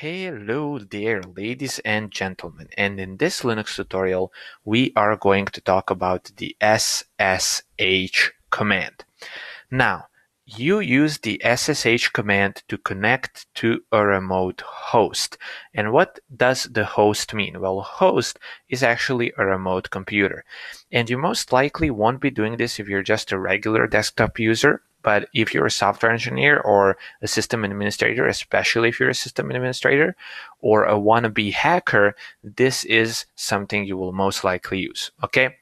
Hello there, ladies and gentlemen, and in this Linux tutorial, we are going to talk about the SSH command. Now, you use the SSH command to connect to a remote host. And what does the host mean? Well, host is actually a remote computer. And you most likely won't be doing this if you're just a regular desktop user but if you're a software engineer or a system administrator, especially if you're a system administrator or a wannabe hacker, this is something you will most likely use. Okay.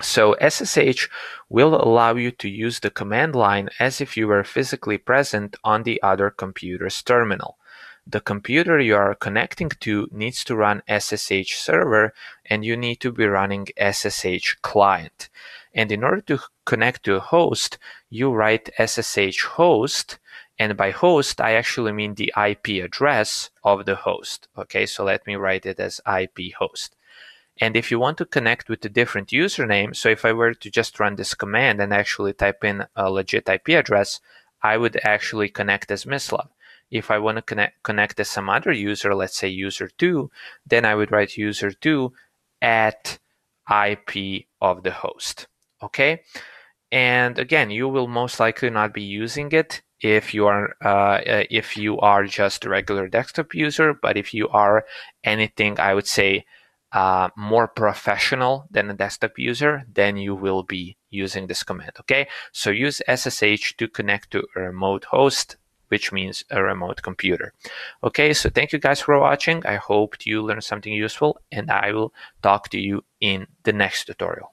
So SSH will allow you to use the command line as if you were physically present on the other computer's terminal. The computer you are connecting to needs to run SSH server and you need to be running SSH client. And in order to connect to a host, you write SSH host. And by host, I actually mean the IP address of the host. Okay, so let me write it as IP host. And if you want to connect with a different username, so if I were to just run this command and actually type in a legit IP address, I would actually connect as Mislav. If I want to connect, connect as some other user, let's say user2, then I would write user2 at IP of the host okay? And again, you will most likely not be using it if you are uh, uh, if you are just a regular desktop user. But if you are anything, I would say uh, more professional than a desktop user, then you will be using this command. Okay, so use SSH to connect to a remote host, which means a remote computer. Okay, so thank you guys for watching. I hope you learned something useful, and I will talk to you in the next tutorial.